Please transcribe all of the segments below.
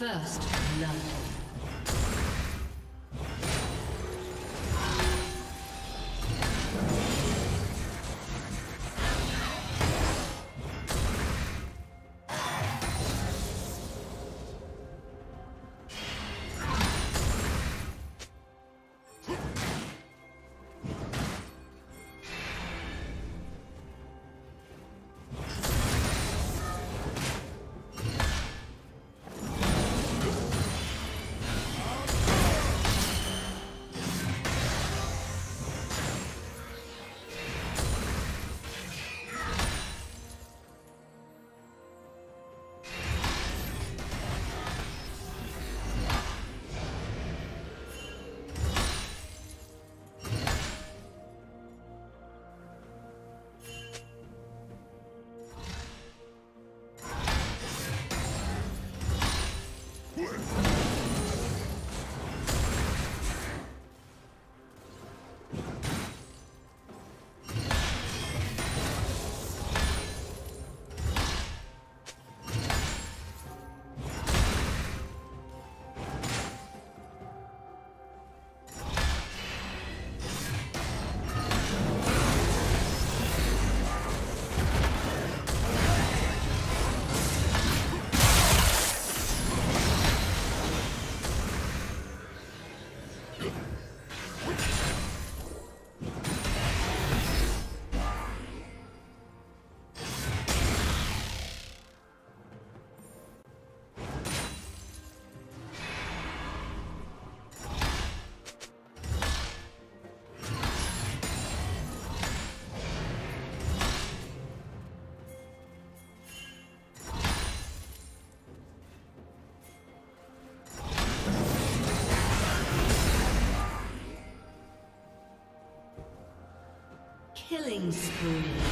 First blood. Killing spree.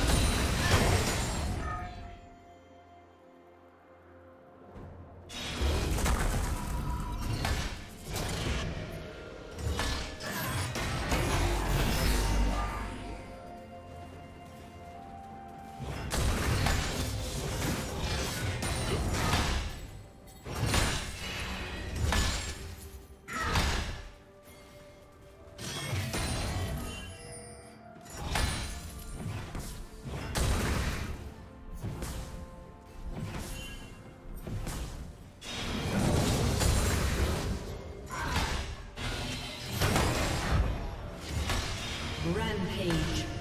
Rampage.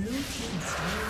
Blue team's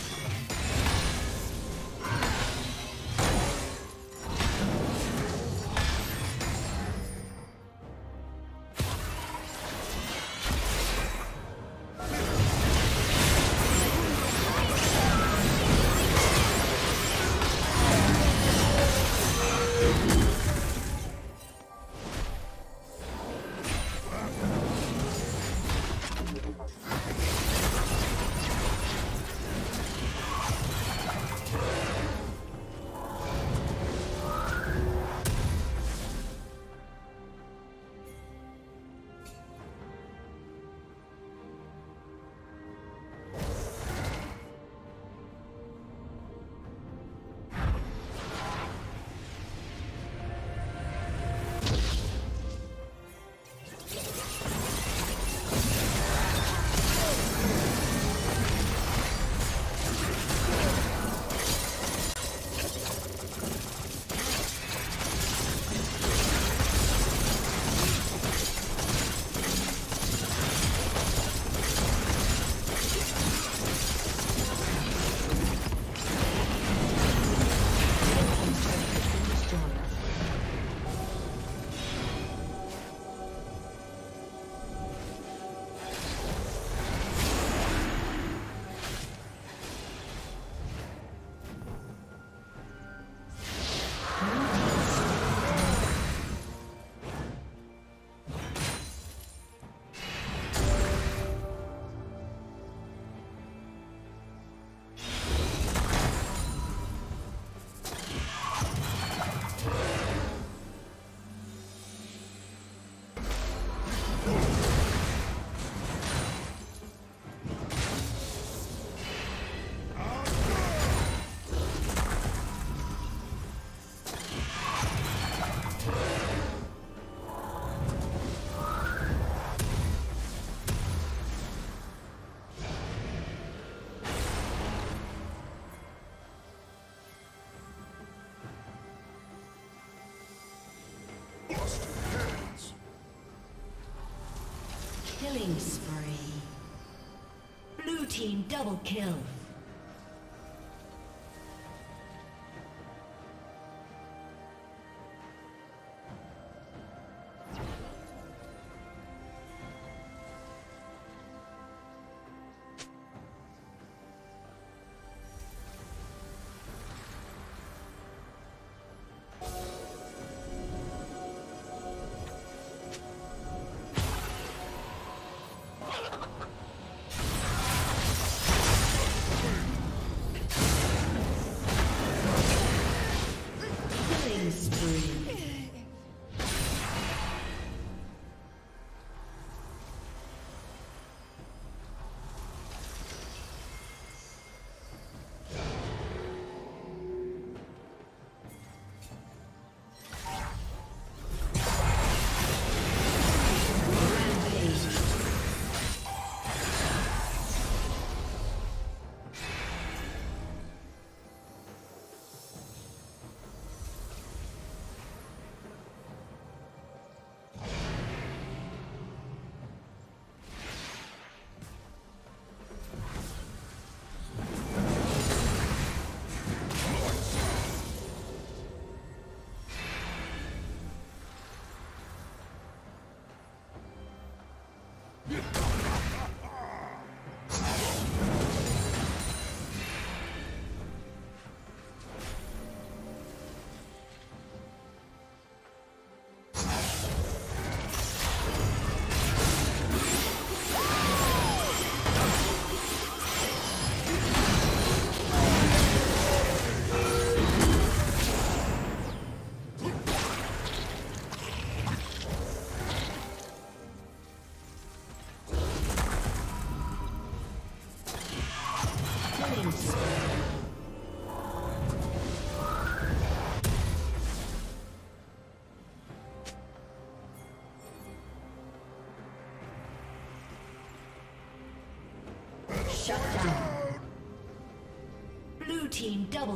team double kill.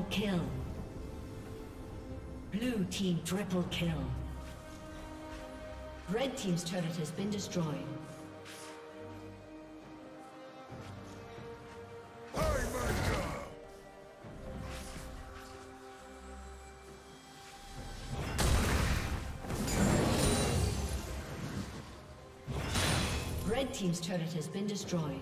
Double kill. Blue team triple kill. Red team's turret has been destroyed. Red team's turret has been destroyed.